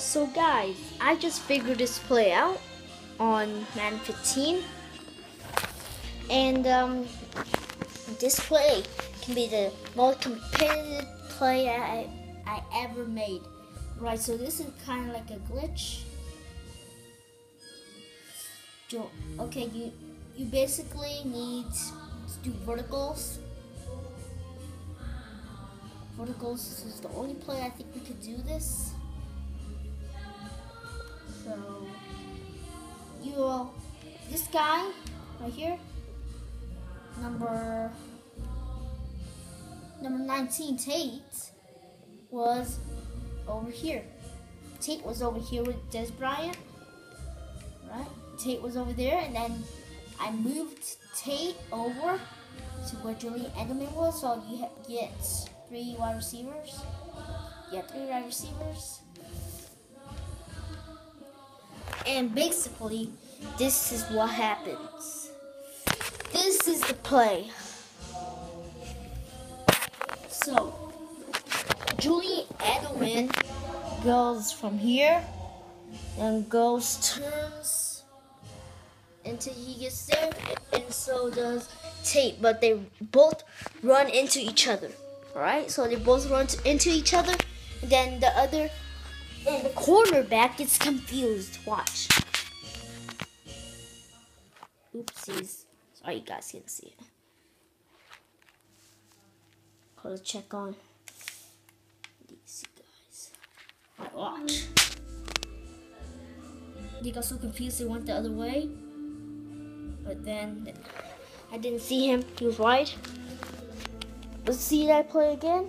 So guys, I just figured this play out on Madden 15. And um, this play can be the most competitive play I, I ever made. Right, so this is kind of like a glitch. Okay, you you basically need to do verticals. Verticals is the only play I think we could do this. So you will this guy right here, number number 19 Tate was over here. Tate was over here with Dez Bryant, right? Tate was over there, and then I moved Tate over to where Julian Edelman was, so you get three wide receivers. You Yeah, three wide receivers. And basically, this is what happens. This is the play. So, Julie Edelman goes from here and goes turns until he gets there, and so does Tate. But they both run into each other. All right, so they both run into each other. then the other and the cornerback gets confused. Watch. Oopsies. Sorry, you guys can't see it. Call a check on these guys. Right, watch. They got so confused they went the other way. But then I didn't see him. He was wide. Let's see that play again.